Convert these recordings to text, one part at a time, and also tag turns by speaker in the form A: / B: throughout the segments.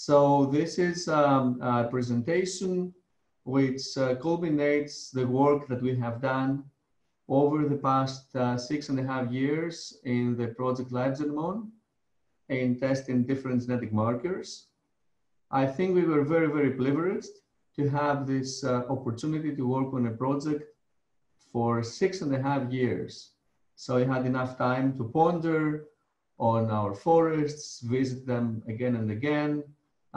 A: So this is um, a presentation which uh, culminates the work that we have done over the past uh, six and a half years in the project LifeGenMon in testing different genetic markers. I think we were very, very privileged to have this uh, opportunity to work on a project for six and a half years. So I had enough time to ponder on our forests, visit them again and again,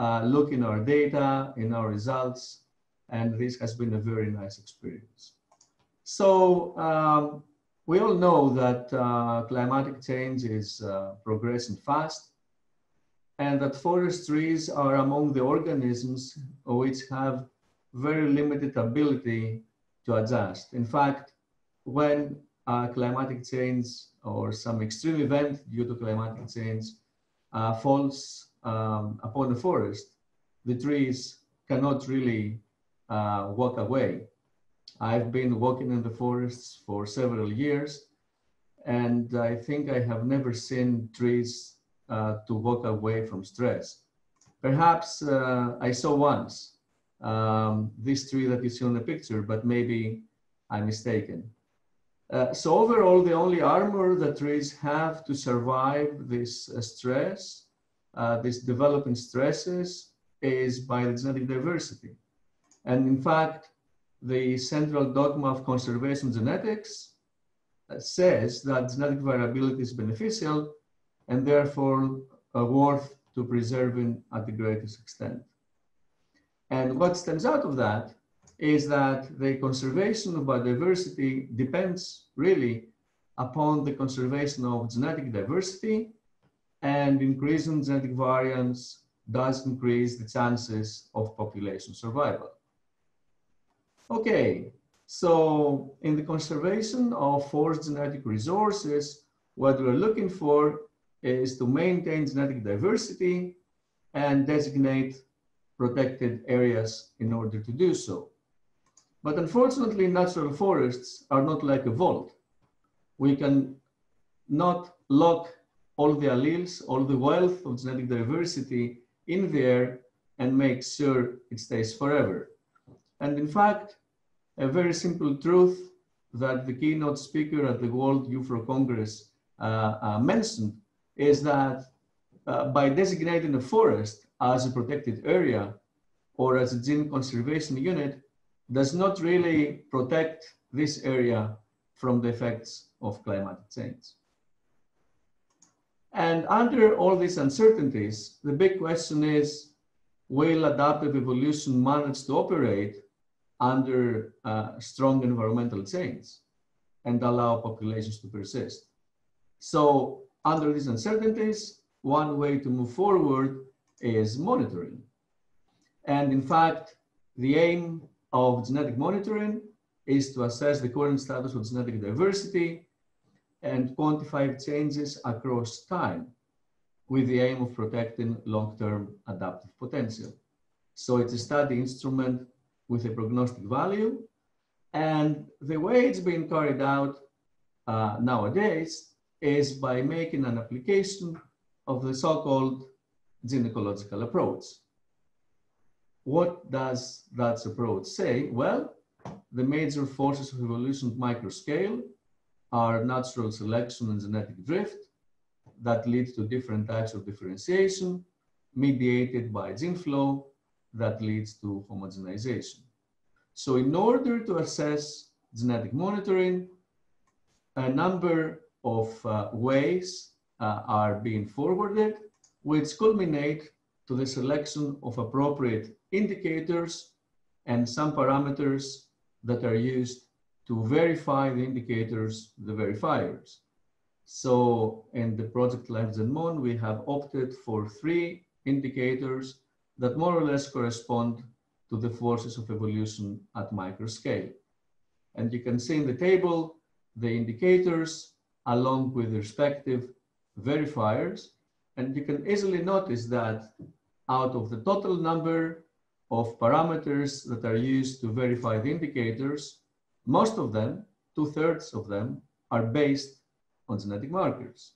A: uh, look in our data, in our results, and this has been a very nice experience. So um, we all know that uh, climatic change is uh, progressing fast and that forest trees are among the organisms which have very limited ability to adjust. In fact, when uh, climatic change or some extreme event due to climatic change uh, falls um, upon the forest, the trees cannot really uh, walk away. I've been walking in the forests for several years, and I think I have never seen trees uh, to walk away from stress. Perhaps uh, I saw once um, this tree that you see on the picture, but maybe I'm mistaken. Uh, so overall, the only armor that trees have to survive this uh, stress, uh, this developing stresses, is by the genetic diversity. And in fact, the central dogma of conservation genetics uh, says that genetic variability is beneficial and therefore uh, worth to preserving at the greatest extent. And what stems out of that is that the conservation of biodiversity depends really upon the conservation of genetic diversity and increasing genetic variance does increase the chances of population survival. Okay, so in the conservation of forest genetic resources, what we're looking for is to maintain genetic diversity and designate protected areas in order to do so. But unfortunately, natural forests are not like a vault. We can not lock all the alleles, all the wealth of genetic diversity in there and make sure it stays forever. And in fact, a very simple truth that the keynote speaker at the World IUFRO Congress uh, uh, mentioned is that uh, by designating a forest as a protected area or as a gene conservation unit does not really protect this area from the effects of climate change. And under all these uncertainties, the big question is, will adaptive evolution manage to operate under uh, strong environmental change and allow populations to persist. So under these uncertainties, one way to move forward is monitoring. And in fact, the aim of genetic monitoring is to assess the current status of genetic diversity and quantify changes across time with the aim of protecting long-term adaptive potential. So it's a study instrument with a prognostic value. And the way it's being carried out uh, nowadays is by making an application of the so-called gene ecological approach. What does that approach say? Well, the major forces of evolution at microscale are natural selection and genetic drift that leads to different types of differentiation mediated by gene flow that leads to homogenization. So in order to assess genetic monitoring, a number of uh, ways uh, are being forwarded, which culminate to the selection of appropriate indicators and some parameters that are used to verify the indicators, the verifiers. So in the project LifeGenMon, we have opted for three indicators that more or less correspond to the forces of evolution at microscale. And you can see in the table the indicators along with respective verifiers. And you can easily notice that out of the total number of parameters that are used to verify the indicators, most of them, two thirds of them, are based on genetic markers.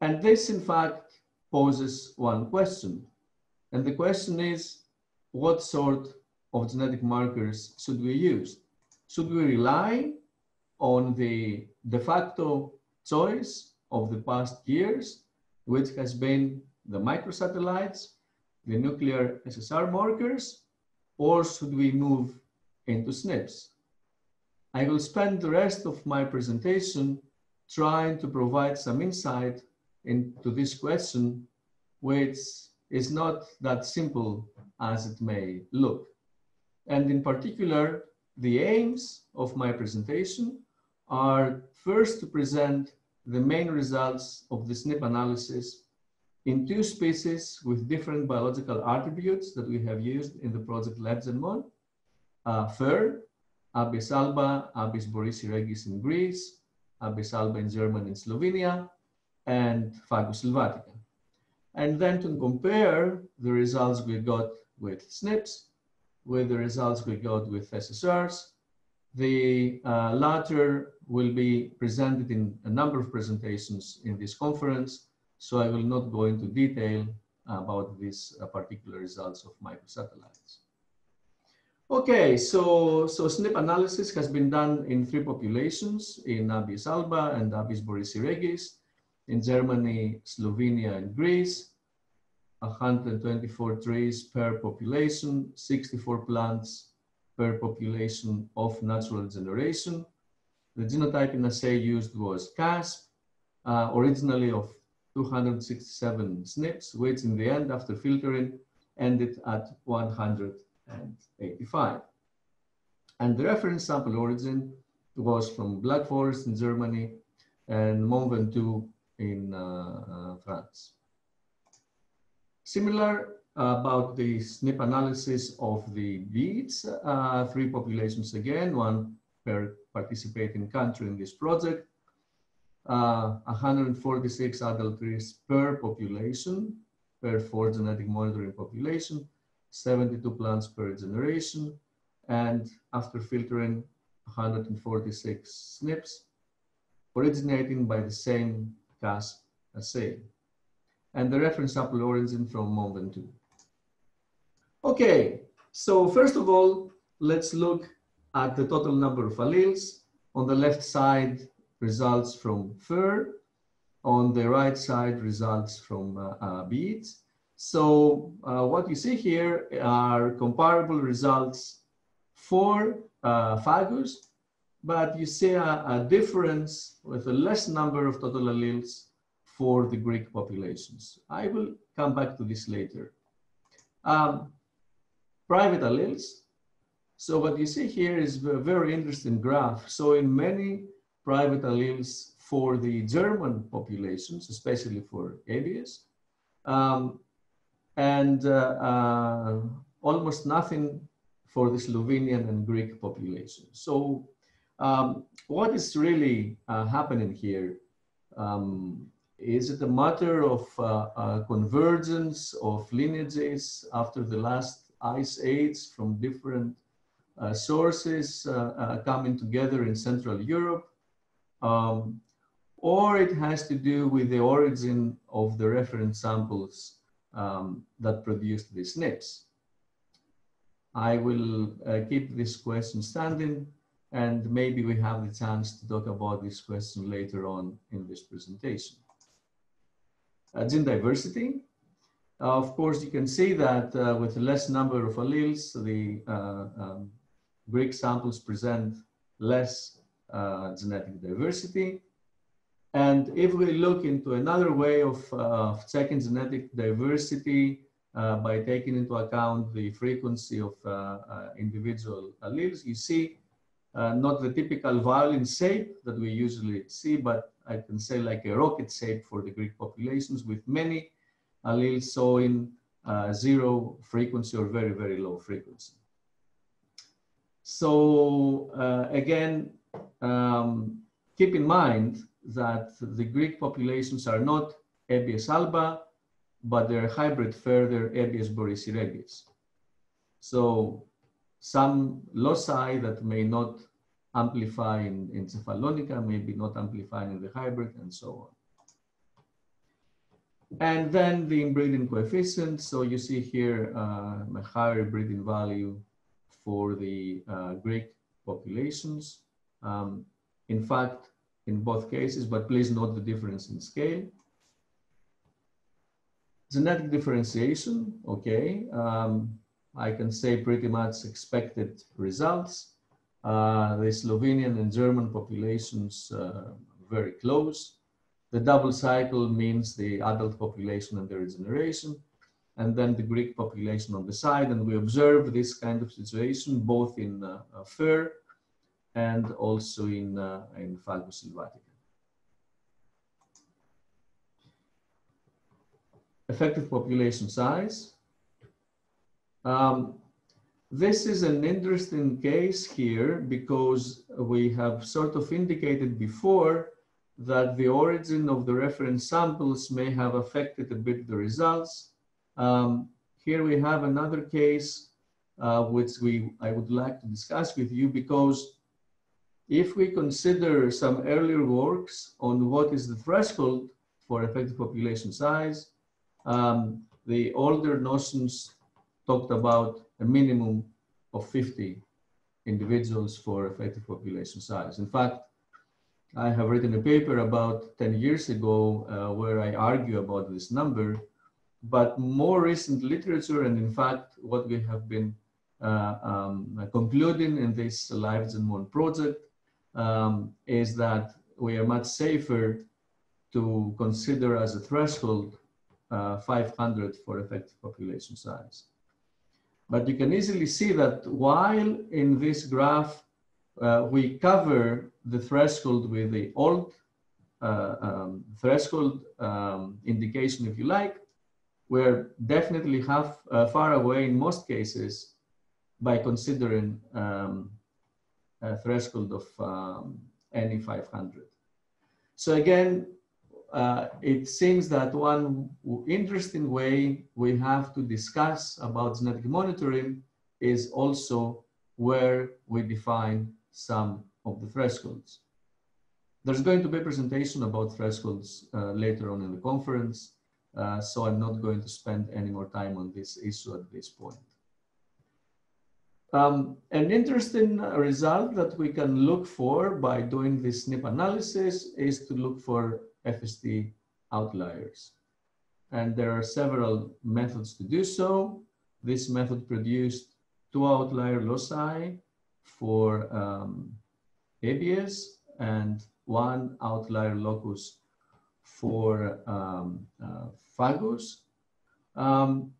A: And this, in fact, poses one question. And the question is, what sort of genetic markers should we use? Should we rely on the de facto choice of the past years, which has been the microsatellites, the nuclear SSR markers, or should we move into SNPs? I will spend the rest of my presentation trying to provide some insight into this question, which is not that simple as it may look. And in particular, the aims of my presentation are first to present the main results of the SNP analysis in two species with different biological attributes that we have used in the project LifeGenMon, uh, fir, Abies alba, Abies borisii regis in Greece, Abies alba in Germany and Slovenia, and Fagus sylvatica. And then to compare the results we got with SNPs with the results we got with SSRs. The uh, latter will be presented in a number of presentations in this conference, so I will not go into detail about these uh, particular results of microsatellites. Okay, so, so SNP analysis has been done in three populations, in Abies alba and Abies borisii regis, in Germany, Slovenia, and Greece. 124 trees per population, 64 plants per population of natural generation. The genotyping assay used was KASP, uh, originally of 267 SNPs, which in the end, after filtering, ended at 185. And the reference sample origin was from Black Forest in Germany and Mont Ventoux in uh, uh, France. Similar about the SNP analysis of the beads, uh, three populations again, one per participating country in this project, uh, 146 adult trees per population, per four genetic monitoring population, 72 plants per generation, and after filtering 146 SNPs, originating by the same KASP assay and the reference sample origin from Mont Ventoux. Okay, so first of all, let's look at the total number of alleles. On the left side, results from fir. On the right side, results from uh, uh, beads. So uh, what you see here are comparable results for uh, Fagus, but you see a, a difference with a less number of total alleles for the Greek populations. I will come back to this later. Um, private alleles. So what you see here is a very interesting graph. So in many private alleles for the German populations, especially for Abies, um, and uh, uh, almost nothing for the Slovenian and Greek population. So um, what is really uh, happening here? Um, is it a matter of uh, convergence of lineages after the last ice age from different uh, sources coming together in Central Europe? Um, or it has to do with the origin of the reference samples um, that produced these SNPs. I will uh, keep this question standing and maybe we have the chance to talk about this question later on in this presentation uh, gene diversity. Uh, of course, you can see that uh, with less number of alleles, the um, Greek samples present less genetic diversity. And if we look into another way of, uh, checking genetic diversity uh, by taking into account the frequency of uh, individual alleles, you see not the typical violin shape that we usually see, but I can say like a rocket shape for the Greek populations with many alleles showing uh, zero frequency or very, very low frequency. So uh, again, um, keep in mind that the Greek populations are not Abies alba, but they're hybrid further Abies borisii regis. So some loci that may not amplify in, in maybe not amplifying in the hybrid, and so on. And then the inbreeding coefficient. So you see here uh, a higher breeding value for the uh, Greek populations. Um, in fact, in both cases, but please note the difference in scale. Genetic differentiation, okay. Um, I can say pretty much expected results. Uh, the Slovenian and German populations uh, very close. The double cycle means the adult population and their regeneration, and then the Greek population on the side. And we observe this kind of situation both in uh, fir and also in, uh, in Fagus sylvatica. Effective population size. Um, this is an interesting case here because we have sort of indicated before that the origin of the reference samples may have affected a bit the results. Um, here we have another case uh, which we I would like to discuss with you because if we consider some earlier works on what is the threshold for effective population size, um, the older notions talked about a minimum of 50 individuals for effective population size. In fact, I have written a paper about 10 years ago uh, where I argue about this number, but more recent literature and in fact what we have been uh, um, concluding in this LifeGenMon project um, is that we are much safer to consider as a threshold uh, 500 for effective population size. But you can easily see that while in this graph, uh, we cover the threshold with the old uh, um, threshold um, indication, if you like, we're definitely half uh, far away in most cases by considering um, a threshold of um, NE 500. So again, uh, it seems that one interesting way we have to discuss about genetic monitoring is also where we define some of the thresholds. There's going to be a presentation about thresholds uh, later on in the conference, uh, so I'm not going to spend any more time on this issue at this point. Um, an interesting result that we can look for by doing this SNP analysis is to look for FST outliers. And there are several methods to do so. This method produced two outlier loci for um, Abies and one outlier locus for um, uh. Um,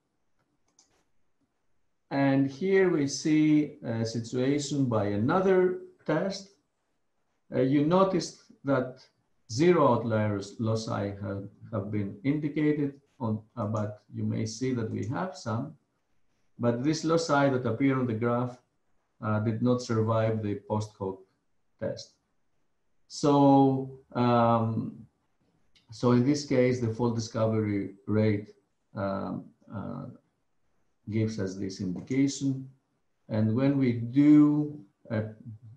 A: and here we see a situation by another test. Uh, you noticed that zero outliers loci have, have been indicated on, uh, but you may see that we have some. But this loci that appear on the graph uh, did not survive the post hoc test. So, um, so in this case, the false discovery rate um, uh, gives us this indication. And when we do a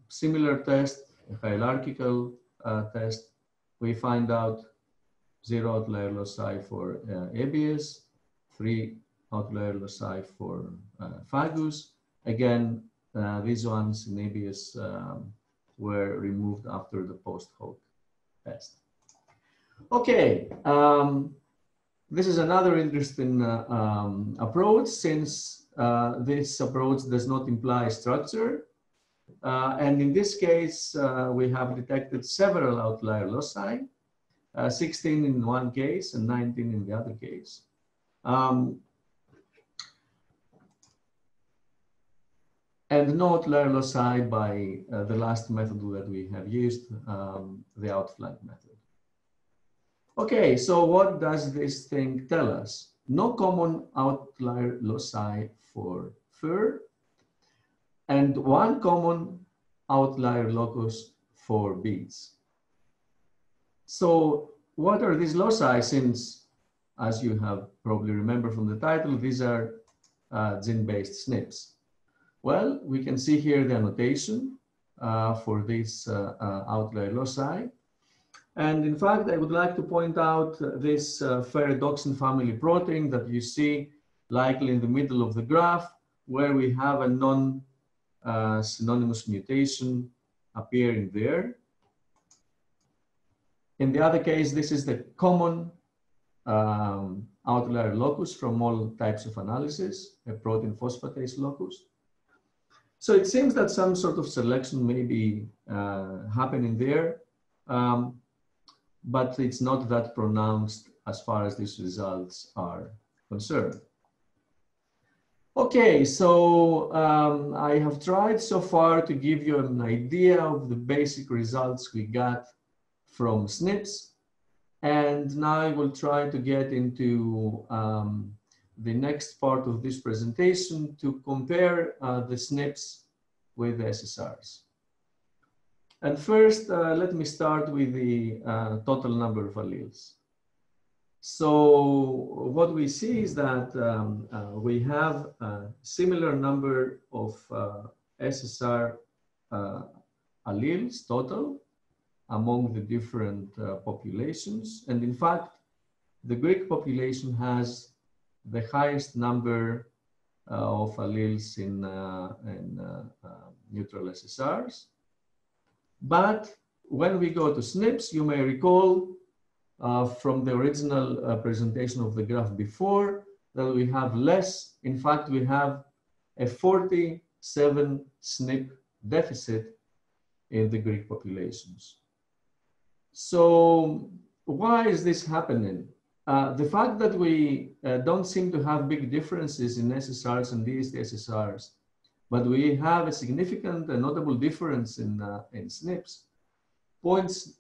A: similar test, a hierarchical uh, test, we find out zero outlier loci for uh, Abies, three outlier loci for uh, Fagus. Again, uh, these ones in Abies um, were removed after the post hoc test. Okay, um, this is another interesting uh, um, approach since uh, this approach does not imply structure. Uh, and in this case, uh, we have detected several outlier loci, uh, 16 in one case and 19 in the other case. Um, and no outlier loci by uh, the last method that we have used, um, the OutFLANK method. Okay, so what does this thing tell us? No common outlier loci for fir and one common outlier locus for beads. So what are these loci since, as you have probably remember from the title, these are uh, gene-based SNPs? Well, we can see here the annotation uh, for these uh, uh outlier loci. And in fact, I would like to point out this uh, ferredoxin family protein that you see likely in the middle of the graph, where we have a non-synonymous uh, mutation appearing there. In the other case, this is the common um, outlier locus from all types of analysis, a protein phosphatase locus. So it seems that some sort of selection may be uh, happening there, um, but it's not that pronounced as far as these results are concerned. Okay, so um, I have tried so far to give you an idea of the basic results we got from SNPs. And now I will try to get into um, the next part of this presentation to compare uh, the SNPs with the SSRs. And first, uh, let me start with the uh, total number of alleles. So what we see is that um, uh, we have a similar number of uh, SSR uh, alleles total among the different uh, populations. And in fact, the Greek population has the highest number of alleles in, in neutral SSRs. But when we go to SNPs, you may recall uh, from the original uh, presentation of the graph before that we have less. In fact, we have a 47 SNP deficit in the Greek populations. So why is this happening? Uh, the fact that we uh, don't seem to have big differences in SSRs and EST SSRs, but we have a significant and notable difference in, uh, in SNPs, points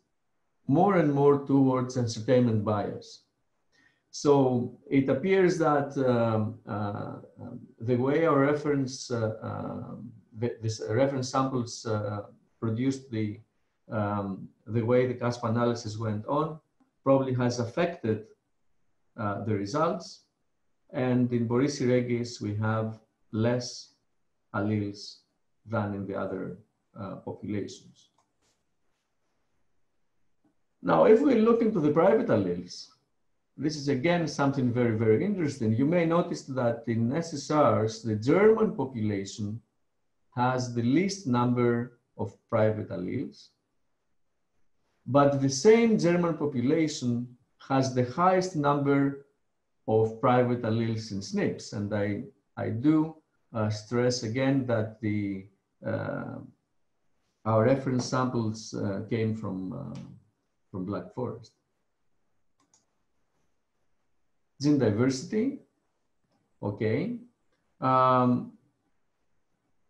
A: more and more towards ascertainment bias. So it appears that um, uh, um, the way our reference, uh, uh, this reference samples uh, produced the, um, the way the KASP analysis went on probably has affected uh, the results. And in Borisi regis, we have less alleles than in the other uh, populations. Now, if we look into the private alleles, this is again something very, very interesting. You may notice that in SSRs, the German population has the least number of private alleles, but the same German population has the highest number of private alleles in SNPs. And I, I do stress again that the, uh, our reference samples uh, came from uh, from Black Forest. Gene diversity, okay. Um,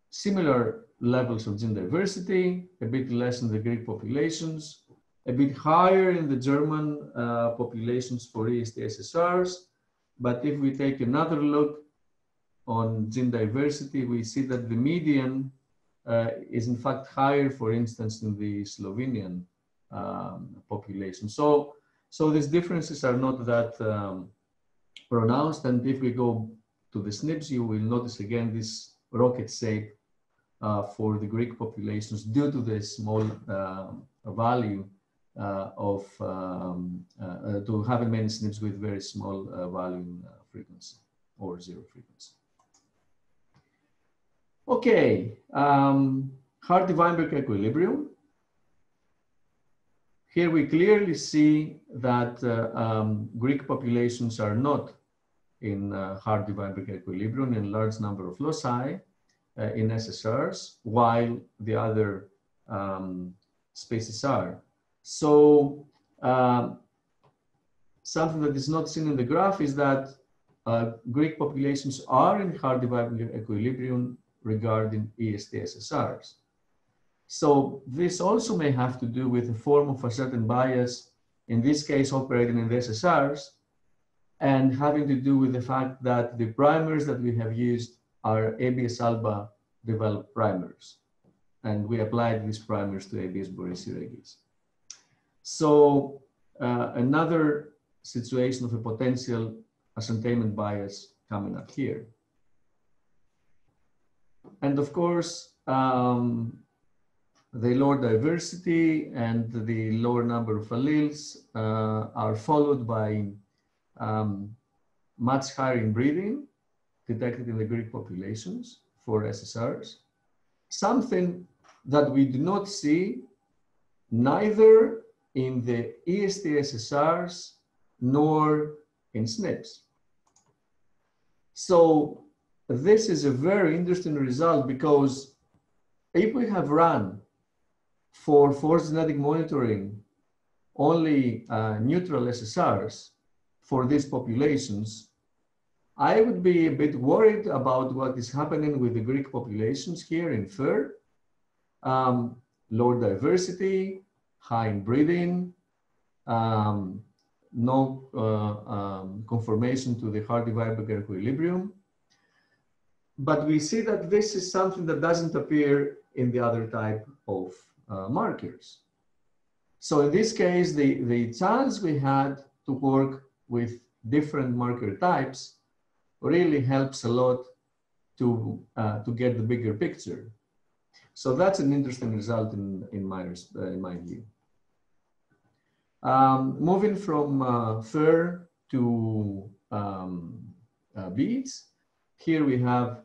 A: similar levels of gene diversity, a bit less in the Greek populations, a bit higher in the German uh, populations for EST SSRs. But if we take another look on gene diversity, we see that the median uh, is in fact higher, for instance, in the Slovenian um, population. So, so these differences are not that um, pronounced. And if we go to the SNPs, you will notice again this rocket shape uh, for the Greek populations due to the small uh, value uh, of um, uh, uh, to having many SNPs with very small uh, value frequency or zero frequency. Okay, um, Hardy-Weinberg equilibrium. Here we clearly see that uh, um, Greek populations are not in uh, Hardy-Weinberg equilibrium in large number of loci uh, in SSRs, while the other um, species are. So uh, something that is not seen in the graph is that uh, Greek populations are in Hardy-Weinberg equilibrium regarding EST SSRs. So this also may have to do with a form of a certain bias, in this case operating in the SSRs, and having to do with the fact that the primers that we have used are Abies-ALBA developed primers. And we applied these primers to Abies Borisi regis. So uh, another situation of a potential ascertainment bias coming up here. And of course, um, the lower diversity and the lower number of alleles uh, are followed by um, much higher inbreeding detected in the Greek populations for SSRs. Something that we do not see neither in the EST SSRs nor in SNPs. So this is a very interesting result because if we have run for forest genetic monitoring only uh, neutral SSRs for these populations, I would be a bit worried about what is happening with the Greek populations here in FIR. Um, low diversity, high inbreeding, um, no uh, um, conformation to the Hardy-Weinberger equilibrium. But we see that this is something that doesn't appear in the other type of uh, markers. So in this case, the, the chance we had to work with different marker types really helps a lot to, uh, to get the bigger picture. So that's an interesting result in, in, my, uh, in my view. Um, moving from uh, fir to um, uh, beads, here we have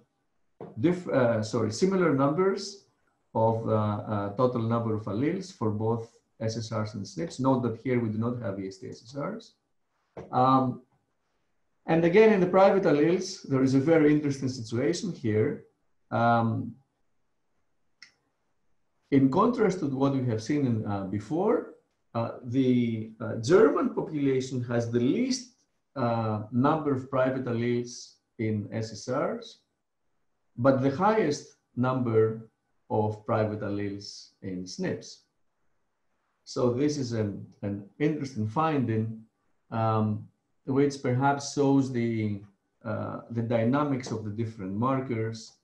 A: diff uh, sorry, similar numbers of uh, uh, total number of alleles for both SSRs and SNPs. Note that here we do not have EST SSRs. Um, and again, in the private alleles, there is a very interesting situation here. Um, in contrast to what we have seen in, uh, before, uh, the uh, German population has the least uh, number of private alleles in SSRs, but the highest number of private alleles in SNPs. So this is an, an interesting finding, um, which perhaps shows the, uh, the dynamics of the different markers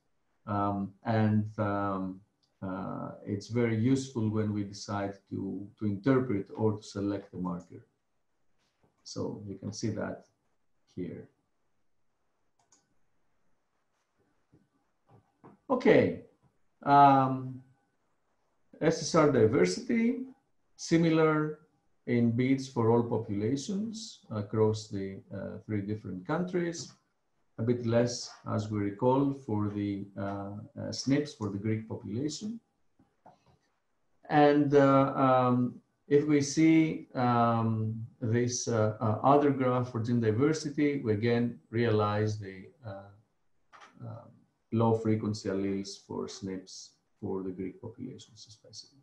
A: um, and um, uh, it's very useful when we decide to, to interpret or to select a marker. So you can see that here. Okay, um, SSR diversity, similar in beads for all populations across the uh, three different countries a bit less, as we recall, for the uh, uh, SNPs, for the Greek population. And uh, um, if we see um, this uh, uh, other graph for gene diversity, we again realize the low frequency alleles for SNPs for the Greek populations especially.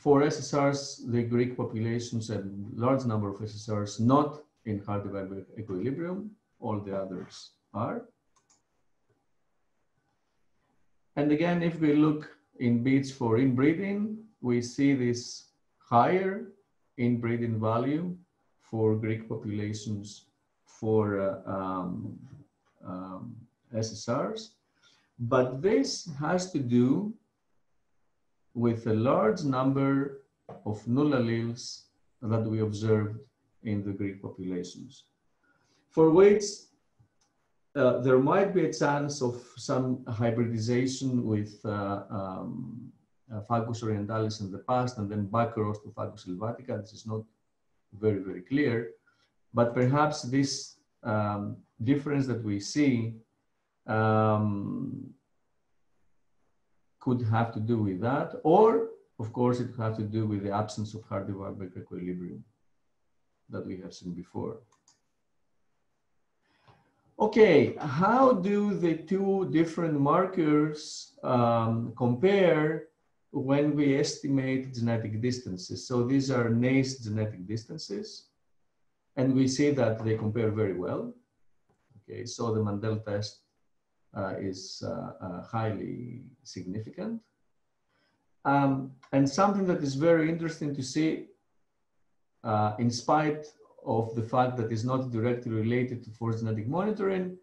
A: for SSRs, the Greek populations and large number of SSRs not in Hardy-Weinberg equilibrium, all the others are. And again, if we look in beads for inbreeding, we see this higher inbreeding value for Greek populations for uh, um, um, SSRs. But this has to do with a large number of null alleles that we observed in the Greek populations, for which uh, there might be a chance of some hybridization with uh, um, uh, Fagus orientalis in the past and then backcross to Fagus sylvatica. This is not very, very clear, but perhaps this um, difference that we see um, could have to do with that, or of course it could have to do with the absence of Hardy-Weinberg equilibrium that we have seen before. Okay, how do the two different markers um, compare when we estimate genetic distances? So these are Nei's genetic distances, and we see that they compare very well. Okay, so the Mantel test uh, is uh, uh, highly significant. Um, and something that is very interesting to see, in spite of the fact that is not directly related to forest genetic monitoring,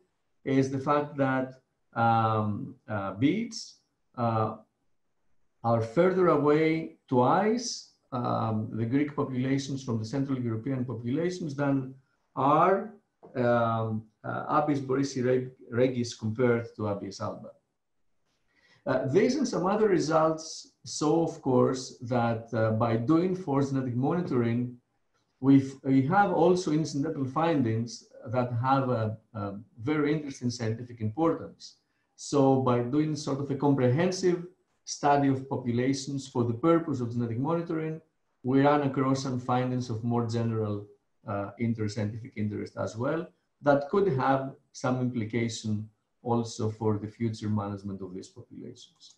A: is the fact that um, beads are further away twice um, the Greek populations from the Central European populations than are um, uh, Abies borisii regis compared to Abies alba. Uh, these and some other results show, of course, that uh, by doing forest genetic monitoring, we we have also incidental findings that have a, a, very interesting scientific importance. So by doing sort of a comprehensive study of populations for the purpose of genetic monitoring, we ran across some findings of more general uh, inter-scientific interest as well that could have some implication also for the future management of these populations.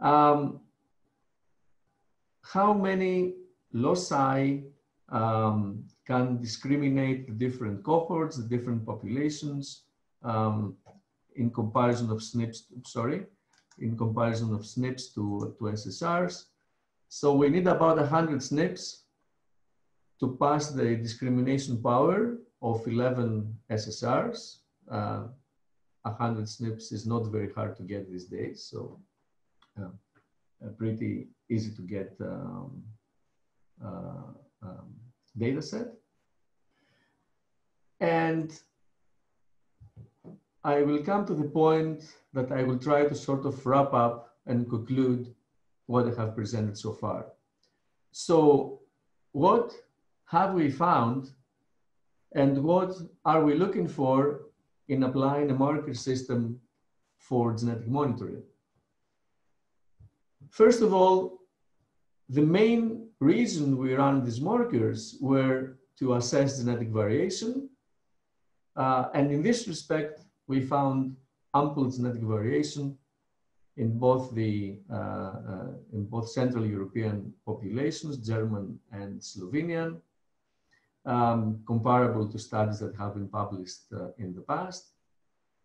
A: Um, how many loci um, can discriminate the different cohorts, the different populations um, in comparison of SNPs, sorry, in comparison of SNPs to, to SSRs. So we need about 100 SNPs to pass the discrimination power of 11 SSRs. Uh, 100 SNPs is not very hard to get these days, so uh, pretty easy to get um, uh, um, data set. And I will come to the point that I will try to sort of wrap up and conclude what I have presented so far. So what have we found and what are we looking for in applying a marker system for genetic monitoring? First of all, the main reason we ran these markers were to assess genetic variation. Uh, and in this respect, we found ample genetic variation in both the uh, uh, in both Central European populations, German and Slovenian, um, comparable to studies that have been published uh, in the past,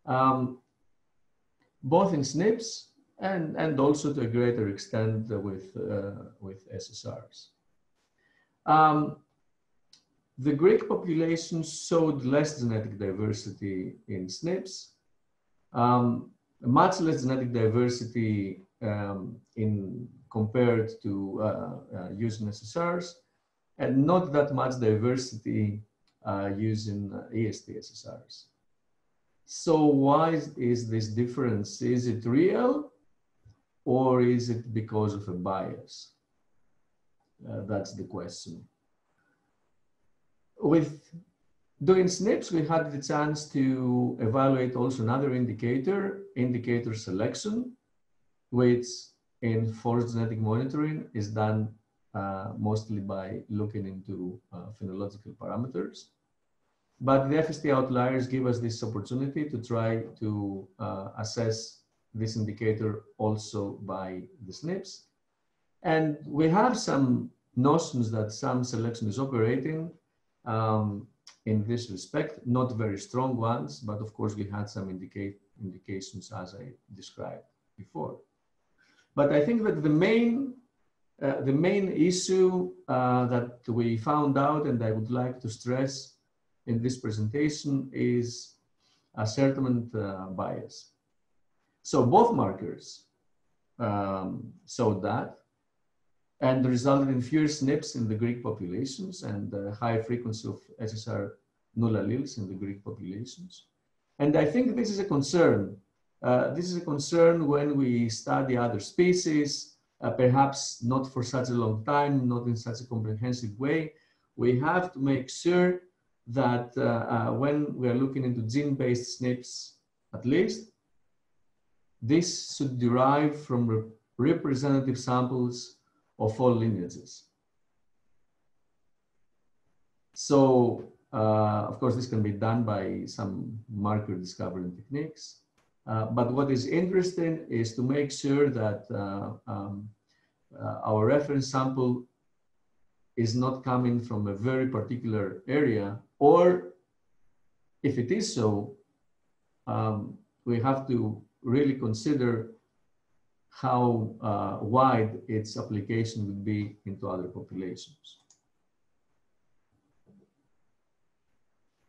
A: um, both in SNPs and, and also to a greater extent with, uh, with SSRs. Um, the Greek population showed less genetic diversity in SNPs, um, much less genetic diversity um, in compared to uh, uh, using SSRs, and not that much diversity uh, using EST SSRs. So why is this difference? Is it real or is it because of a bias? Uh, that's the question. With doing SNPs, we had the chance to evaluate also another indicator, indicator selection, which in forest genetic monitoring is done uh, mostly by looking into uh, phenological parameters. But the FST outliers give us this opportunity to try to uh, assess this indicator also by the SNPs. And we have some notions that some selection is operating um, in this respect, not very strong ones, but of course we had some indicate, indications as I described before. But I think that the main, uh, the main issue uh, that we found out and I would like to stress in this presentation is ascertainment uh, bias. So both markers um, showed that and resulted in fewer SNPs in the Greek populations and a high frequency of SSR null alleles in the Greek populations. And I think this is a concern. Uh, this is a concern when we study other species, uh, perhaps not for such a long time, not in such a comprehensive way. We have to make sure that uh, uh when we are looking into gene-based SNPs, at least, this should derive from re representative samples of all lineages. So, uh, of course, this can be done by some marker discovering techniques. Uh, but what is interesting is to make sure that uh, um, uh, our reference sample is not coming from a very particular area, or if it is so, um, we have to really consider how uh, wide its application would be into other populations.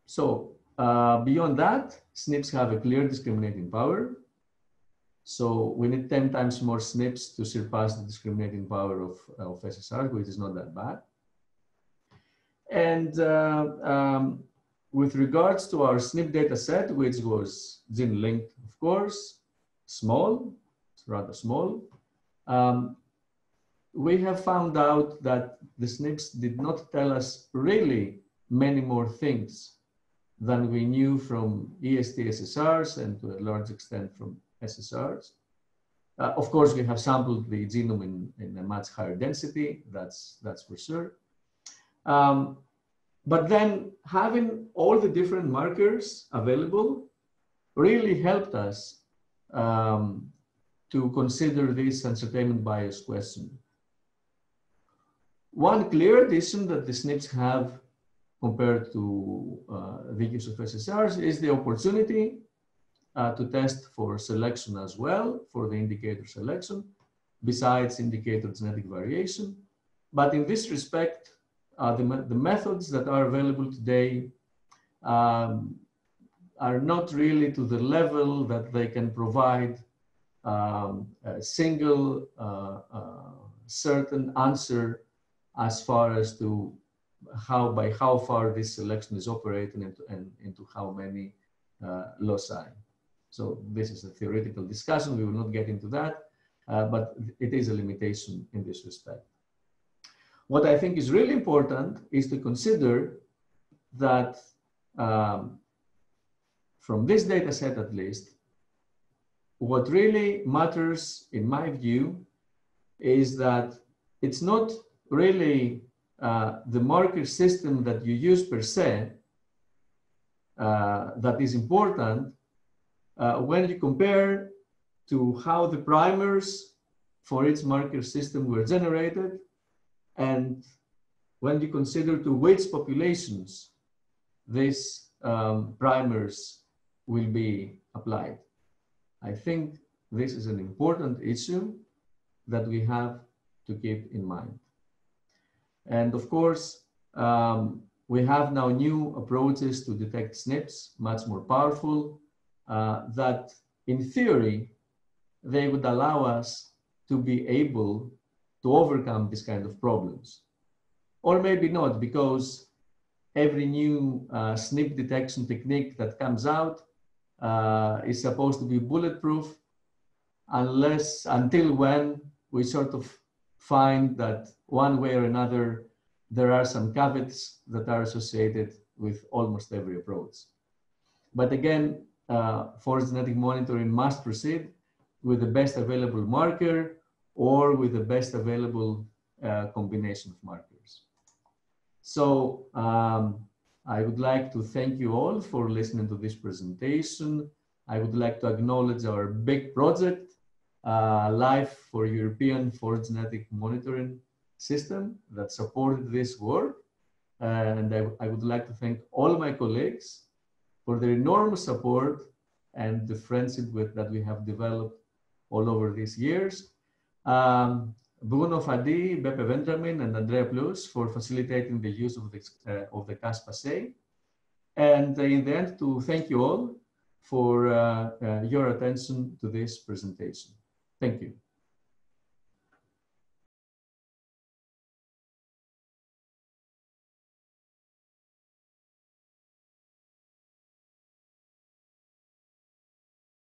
A: So uh, beyond that, SNPs have a clear discriminating power. So we need 10 times more SNPs to surpass the discriminating power of, of SSR, which is not that bad. And uh, um, with regards to our SNP data set, which was gene linked, of course, small, rather small, um, we have found out that the SNPs did not tell us really many more things than we knew from EST SSRs and to a large extent from SSRs. Uh, of course, we have sampled the genome in, in a much higher density, that's, that's for sure. Um, but then having all the different markers available really helped us um, to consider this ascertainment bias question. One clear addition that the SNPs have compared to uh, the use of SSRs is the opportunity uh, to test for selection as well, for the indicator selection, besides indicator genetic variation. But in this respect, uh, the, the methods that are available today um, are not really to the level that they can provide um, a single uh, uh, certain answer as far as to how by how far this selection is operating and, and into how many uh, loci. So this is a theoretical discussion. We will not get into that, but it is a limitation in this respect. What I think is really important is to consider that um, from this data set at least, what really matters in my view is that it's not really uh, the marker system that you use per se uh, that is important uh, when you compare to how the primers for its marker system were generated and when you consider to which populations these um, primers will be applied. I think this is an important issue that we have to keep in mind. And of course, um, we have now new approaches to detect SNPs, much more powerful, uh, that in theory, they would allow us to be able to overcome this kind of problems. Or maybe not, because every new uh, SNP detection technique that comes out uh, is supposed to be bulletproof unless, until when we sort of find that one way or another, there are some caveats that are associated with almost every approach. But again, uh, forest genetic monitoring must proceed with the best available marker or with the best available uh, combination of markers. So um, I would like to thank you all for listening to this presentation. I would like to acknowledge our big project, uh, Life for European Forest Genetic Monitoring System that supported this work. And I, I would like to thank all my colleagues for their enormous support and the friendship with, that we have developed all over these years. Um, Bruno Fady, Beppe Vendramin, and Andrea Pluess for facilitating the use of the, uh, of the KASP assay. And in the end, to thank you all for uh, uh your attention to this presentation. Thank you.